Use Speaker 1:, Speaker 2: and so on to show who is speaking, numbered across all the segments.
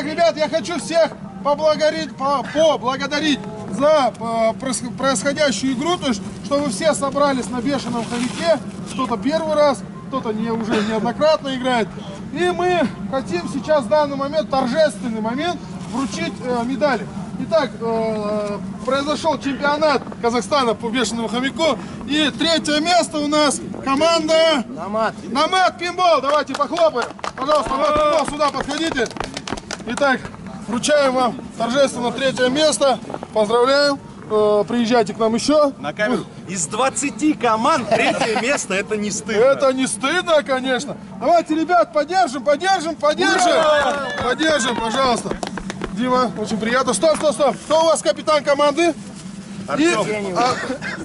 Speaker 1: Итак, ребят, я хочу всех поблагодарить, по- поблагодарить за э, происходящую игру, то есть, что вы все собрались на бешеном хомяке, кто-то первый раз, кто-то не, уже неоднократно играет. И мы хотим сейчас в данный момент, торжественный момент, вручить э, медали. Итак, э, произошел чемпионат Казахстана по бешеному хомяку. И третье место у нас команда...
Speaker 2: Намат.
Speaker 1: Намат Пинбол. Давайте похлопаем. Пожалуйста, Намат Пинбол, сюда подходите. Итак, вручаем вам торжественно третье место. Поздравляем. Э, Приезжайте к нам еще.
Speaker 3: На камеру. Из 20 команд третье место это не стыдно.
Speaker 1: Это не стыдно, конечно. Давайте, ребят, поддержим, поддержим, поддержим. Поддержим, пожалуйста. Дима, очень приятно. Стоп, стоп, стоп. Кто у вас капитан команды? И, а,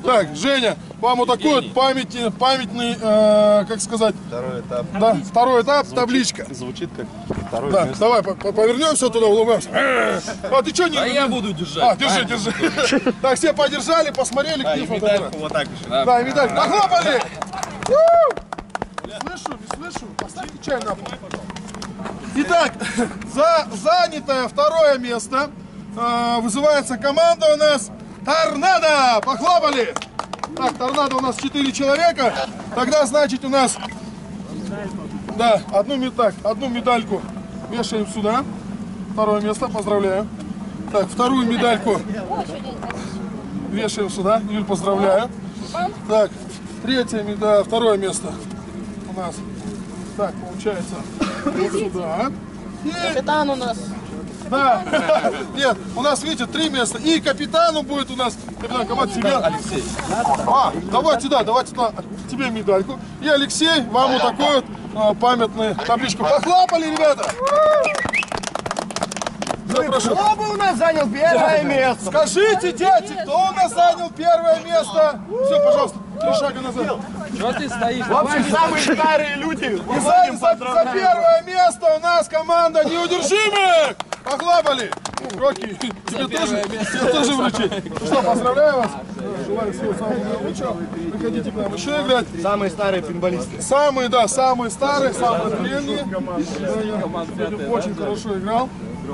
Speaker 1: так, Женя, вам вот такой вот памяти- памятный, э, как сказать,
Speaker 3: Второй этап.
Speaker 1: да, второй этап, табличка.
Speaker 3: Звучит как второй
Speaker 1: Да,
Speaker 3: место.
Speaker 1: давай, по- по- повернемся туда, улыбаемся. Э, А ты что не... А я буду держать. А, держи, держи. Так, все подержали, посмотрели,
Speaker 3: Да, и медальку вот так еще.
Speaker 1: Да, медаль. Похлопали! У! Слышу, не слышу. Поставьте чай на пол. Итак, за занятое второе место э, вызывается команда у нас Торнадо. Похлопали! Так, Торнадо у нас 4 человека. Тогда, значит, у нас... Да, одну, так, одну медальку вешаем сюда. Второе место, поздравляю. Так, вторую медальку вешаем сюда. Юль, поздравляю. Так, третье, да, второе место у нас. Так, получается, вот сюда.
Speaker 2: Капитан у нас.
Speaker 1: Да, нет, у нас, видите, три места. И капитану будет у нас, капитан команды, тебе. Алексей. А, давайте сюда, давайте туда, тебе медальку. И Алексей, вам вот такой вот а, памятную табличку. Похлопали, ребята. Да, прошу.
Speaker 2: Кто бы у нас занял первое место?
Speaker 1: Скажите, дети, кто у нас занял первое место? Все, пожалуйста, три шага назад.
Speaker 2: В общем, самые старые люди.
Speaker 1: И за, за- за первое место у нас команда неудержимых! Похлопали! Рокки, тебе тоже, тебе тоже вручить. Ну что, поздравляю вас. Желаю всего самого наилучшего. Приходите к нам еще играть.
Speaker 2: Самые старые пинболисты.
Speaker 1: Самые, да, самые старые, самые древние. Сегодня Очень хорошо играл.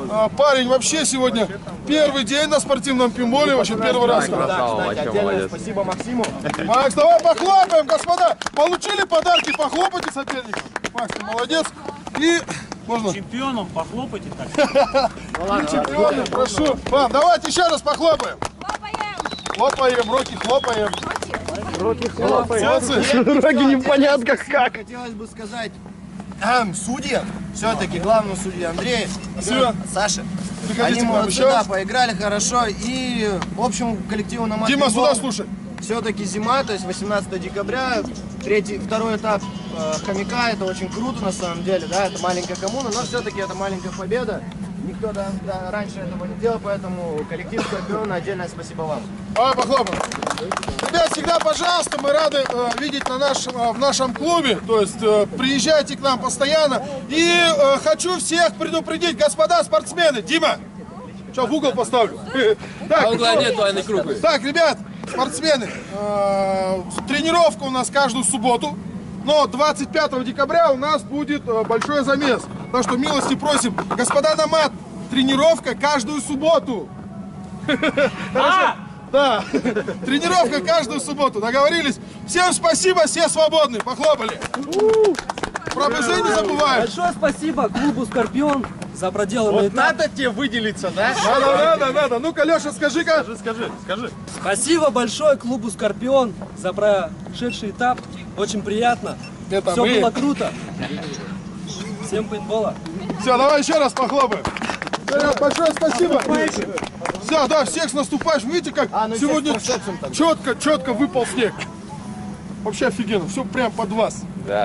Speaker 1: А, парень вообще сегодня первый день на спортивном пинболе, вообще первый раз.
Speaker 2: Кстати, отдельное спасибо Максиму.
Speaker 1: Макс, давай похлопаем, господа. Получили подарки, похлопайте соперникам. Макс, ты молодец. И можно
Speaker 4: Чемпионом похлопайте так.
Speaker 1: чемпионы, прошу. Вам, давайте еще раз похлопаем. Хлопаем, руки хлопаем. Молодцы.
Speaker 2: Роги непонятно как. Хотелось бы сказать эм, судьям, все-таки главному судье Андрей,
Speaker 1: Спасибо.
Speaker 2: Саша.
Speaker 1: Приходите
Speaker 2: Они молодцы, да, поиграли хорошо. И в общем коллективу на
Speaker 1: Дима, сюда слушай.
Speaker 2: Все-таки зима, то есть 18 декабря, третий, второй этап э, хомяка, это очень круто на самом деле, да, это маленькая коммуна, но все-таки это маленькая победа. Никто да, да, раньше этого не делал, поэтому коллектив Скорпиона отдельное спасибо вам.
Speaker 1: Давай похлопаем. Ребят, всегда, пожалуйста, мы рады э, видеть на нашем, э, в нашем клубе. То есть э, приезжайте к нам постоянно. И э, хочу всех предупредить, господа спортсмены. Дима, что в угол поставлю? Так,
Speaker 5: нет двойной круглый.
Speaker 1: Так, ребят, спортсмены, э, тренировка у нас каждую субботу. Но 25 декабря у нас будет э, большой замес. Так что милости просим. Господа Намат, тренировка каждую субботу. Хорошо? Да. Тренировка каждую субботу. Договорились? Всем спасибо, все свободны. Похлопали. Про БЗ не забываем.
Speaker 6: Большое спасибо клубу «Скорпион» за проделанный этап.
Speaker 3: Надо тебе выделиться, да?
Speaker 1: Надо, надо, надо. Ну-ка, Леша, скажи-ка.
Speaker 3: Скажи, скажи.
Speaker 6: Спасибо большое клубу «Скорпион» за прошедший этап. Очень приятно.
Speaker 1: Это
Speaker 6: Все
Speaker 1: мы.
Speaker 6: было круто. Всем пейнтбола.
Speaker 1: Все, давай еще раз похлопаем. Большое спасибо. Все, да, всех с наступающим. Видите, как
Speaker 2: А, ну,
Speaker 1: сегодня четко, четко выпал снег. Вообще офигенно, все прям под вас.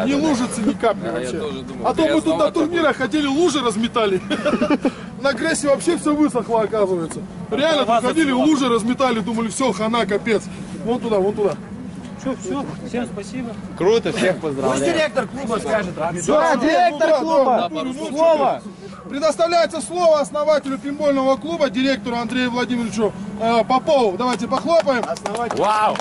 Speaker 1: Не лужится ни капли вообще.
Speaker 5: тоже думал,
Speaker 1: а то мы тут на турнирах ходили, лужи разметали. На Грессе вообще все высохло, оказывается. Реально тут ходили, лужи разметали, думали, все, хана, капец. Вон туда, вон туда.
Speaker 4: Всем спасибо.
Speaker 3: Круто, всех
Speaker 2: Пусть
Speaker 3: поздравляю.
Speaker 2: директор клуба скажет.
Speaker 1: Да, директор клуба.
Speaker 3: Слово.
Speaker 1: Предоставляется слово основателю пинбольного клуба, директору Андрею Владимировичу э, Попову. Давайте похлопаем.
Speaker 3: Вау!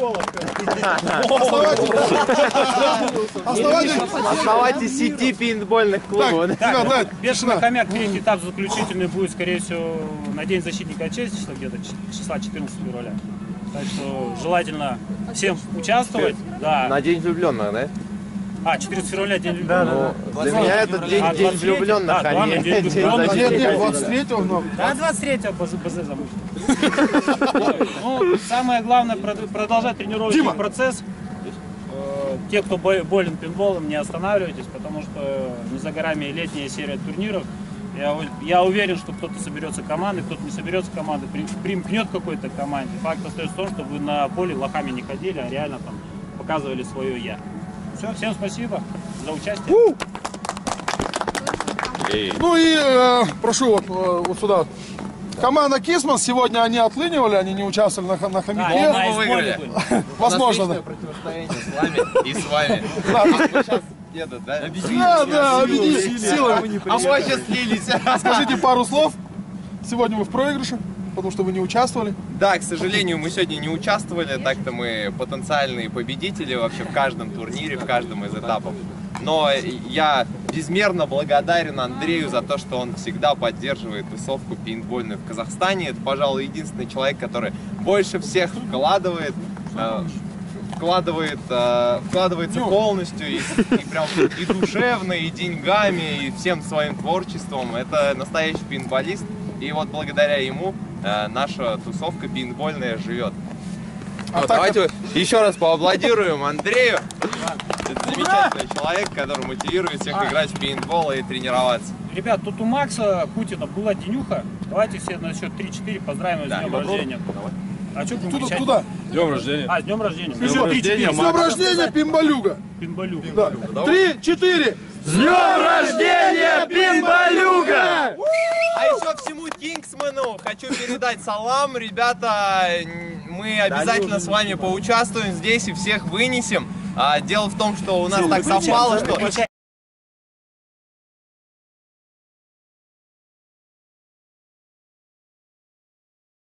Speaker 1: Основатель.
Speaker 2: Основатель сети пейнтбольных
Speaker 1: Так,
Speaker 2: клубов.
Speaker 1: давайте,
Speaker 4: Бешеный хомяк, третий этап заключительный будет, скорее всего, на День защитника Отечества, где-то ч- числа 14 февраля. Так что желательно всем участвовать. Да.
Speaker 2: На день влюбленных, да?
Speaker 4: А, 14 февраля День влюбленных.
Speaker 2: Для меня это день,
Speaker 4: А,
Speaker 2: день
Speaker 4: 23?
Speaker 2: влюбленных,
Speaker 4: Да,
Speaker 2: а
Speaker 4: главное,
Speaker 2: не
Speaker 4: день влюбленных.
Speaker 1: Нет, нет,
Speaker 2: защитника.
Speaker 1: 23-го, но...
Speaker 4: Да, 23-го БЗ, замучит. Ну, самое главное прод- продолжать тренировочный процесс. Э, Те, кто бо- болен пинболом, не останавливайтесь, потому что не за горами летняя серия турниров. Я, я уверен, что кто-то соберется командой, кто-то не соберется командой, при- примкнет к какой-то команде. Факт остается в том, что вы на поле лохами не ходили, а реально там показывали свое я. Все, всем спасибо за участие.
Speaker 1: Ну и э, прошу вот, э, вот сюда. Команда Кисман сегодня они отлынивали, они не участвовали на, на
Speaker 4: Да,
Speaker 1: хомяке.
Speaker 4: и на изборе были.
Speaker 1: Возможно, да.
Speaker 2: противостояние с вами и с вами. Вы сейчас едут, да?
Speaker 1: Да, да, объединились силами.
Speaker 2: А мы сейчас слились.
Speaker 1: Скажите пару слов. Сегодня вы в проигрыше, потому что вы не участвовали.
Speaker 5: Да, к сожалению, мы сегодня не участвовали, так-то мы потенциальные победители вообще в каждом турнире, в каждом из этапов. Но я безмерно благодарен Андрею за то, что он всегда поддерживает тусовку пейнтбольную в Казахстане. Это, пожалуй, единственный человек, который больше всех вкладывает, э, вкладывает, э, вкладывается полностью и, и прям и душевно, и деньгами, и всем своим творчеством. Это настоящий пейнтболист. И вот благодаря ему э, наша тусовка пейнтбольная живет.
Speaker 1: А
Speaker 5: Вот,
Speaker 1: так
Speaker 5: давайте еще раз поаплодируем Андрею. Это замечательный человек, который мотивирует всех играть в пейнтбол и тренироваться.
Speaker 4: Ребят, тут у Макса Путина была денюха. Давайте все на счет 3-4 поздравим его с днем рождения. А что будем
Speaker 1: Туда, туда.
Speaker 3: Днем рождения.
Speaker 4: А, с днем рождения. Ну, счет 3-4.
Speaker 1: С днем рождения, Пимбалюга.
Speaker 4: Пинболю.
Speaker 1: Да. Три, четыре.
Speaker 5: А еще всему Кингсману хочу передать салам, ребята. Мы обязательно с вами поучаствуем здесь и всех вынесем. А, дело в том, что у нас так совпало, что